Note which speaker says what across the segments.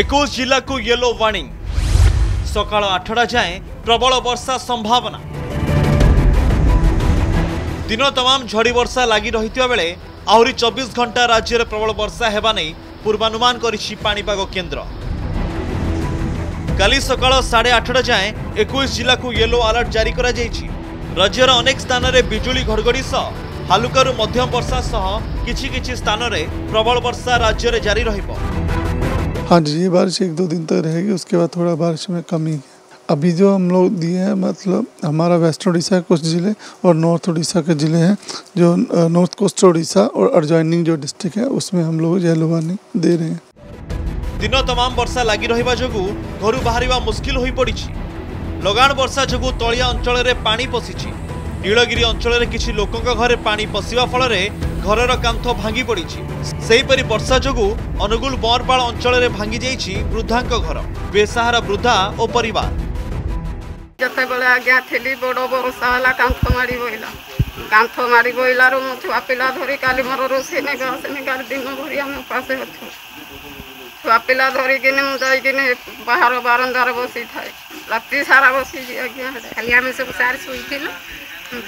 Speaker 1: একুশ জেলাকু yellow warning সকাল আটটা যায় প্রবল বর্ষা সম্ভাবনা দিন তমাম ঝড়ি বর্ষা লাগি রহিথিবা বেলে আহরি চব্বিশ ঘণ্টা রাজ্যের প্রবল বর্ষা হেবা নেই পূর্বানুমান করেছি পাণিপাগ কেন্দ্র কালি সকাল সাড়ে আটটা যায় একুশ জেলাকু ইয়েলো আলর্ট জারি করা যাইছি রাজ্যের অনেক স্থানরে বিজুড়ি ঘড়ঘড়ি সহ হালুকারু মধ্যম বর্ষা সহ কিছু কিছু স্থানরে প্রবল বর্ষা রাজ্যের জারি রহিব
Speaker 2: हाँ जी ये बारिश एक दो दिन तक तो रहेगी उसके बाद थोड़ा बारिश में कमी है अभी जो हम लोग दिए हैं मतलब हमारा वेस्ट उड़ीसा के कुछ ज़िले और नॉर्थ उड़ीसा के ज़िले हैं जो नॉर्थ कोस्ट उड़ीसा और अर्जॉइनिंग जो डिस्ट्रिक्ट है उसमें हम लोग येलो वार्निंग दे रहे हैं
Speaker 1: ଦିନ ତମାମ ବର୍ଷା ଲାଗି ରହିବା ଯୋଗୁଁ ଘରୁ ବାହାରିବା ମୁସ୍କିଲ ହୋଇପଡ଼ିଛି ଲଗାଣ ବର୍ଷା ଯୋଗୁଁ ତଳିଆ ଅଞ୍ଚଳରେ ପାଣି पशि नीलगिरी अंचल किसी लोक घर पा ପଶିବା फल ঘরের কান্থ ভাঙ্গি পড়িছি সেইপরি বর্ষা যোগু অনুগুল বরপাল অঞ্চলের ভাঙ্গি যাইছি বৃদ্ধাঙ্ক ঘর বেসাহারা বৃদ্ধা ও পরিবার
Speaker 3: যেতবে আজ্ঞা থিলি বড় বর্ষা হল কান্থ মাড়ি বইলা কান্থ মাড়ি বইলার মো ছুয়া পিলা ধরি কালি মোর রোষেই নেগা আসেনি কালি দিন ভরি আমি উপাসে অছু ছুয়া পিলা ধরিকিনি মু যাইকিনি বাহার বারন্দার বসি থাকে রাতি সারা বসিছি আজ্ঞা খালি আমি সব সার শুইছিলাম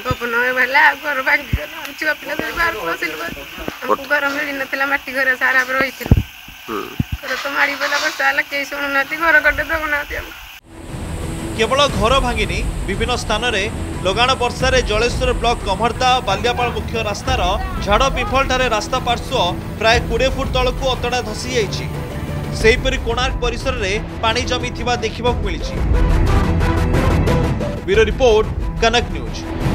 Speaker 3: ପବନ ହେଲା ଆଉ ଘର ଭାଙ୍ଗିଗଲା ଆଉ ଛୁଆ ପିଲା ଧରି ବାହାରକୁ ଆସିଲୁ ଆମକୁ ଘର ମିଳିନଥିଲା ମାଟି ଘରେ ସାରା ଆମେ ରହିଥିଲୁ ଘର ତ ମାଡ଼ି ଗଲା ବର୍ଷା ହେଲା କେହି ଶୁଣୁନାହାନ୍ତି ଘର ଗଟେ ଦେଉନାହାନ୍ତି ଆମକୁ
Speaker 1: କେବଳ ଘର ଭାଙ୍ଗିନି ବିଭିନ୍ନ ସ୍ଥାନରେ ଲଗାଣ ବର୍ଷାରେ ଜଳେଶ୍ୱର ବ୍ଲକ କମର୍ଦା ବାଲିଆପାଳ ମୁଖ୍ୟ ରାସ୍ତାର ଝାଡ଼ ପିମ୍ଫଳଠାରେ ରାସ୍ତା ପାର୍ଶ୍ୱ ପ୍ରାୟ କୋଡ଼ିଏ ଫୁଟ ତଳକୁ ଅତଡ଼ା ଧସିଯାଇଛି ସେହିପରି କୋଣାର୍କ ପରିସରରେ ପାଣି ଜମିଥିବା ଦେଖିବାକୁ ମିଳିଛି ବ୍ୟୁରୋ ରିପୋର୍ଟ କନକ ନ୍ୟୁଜ୍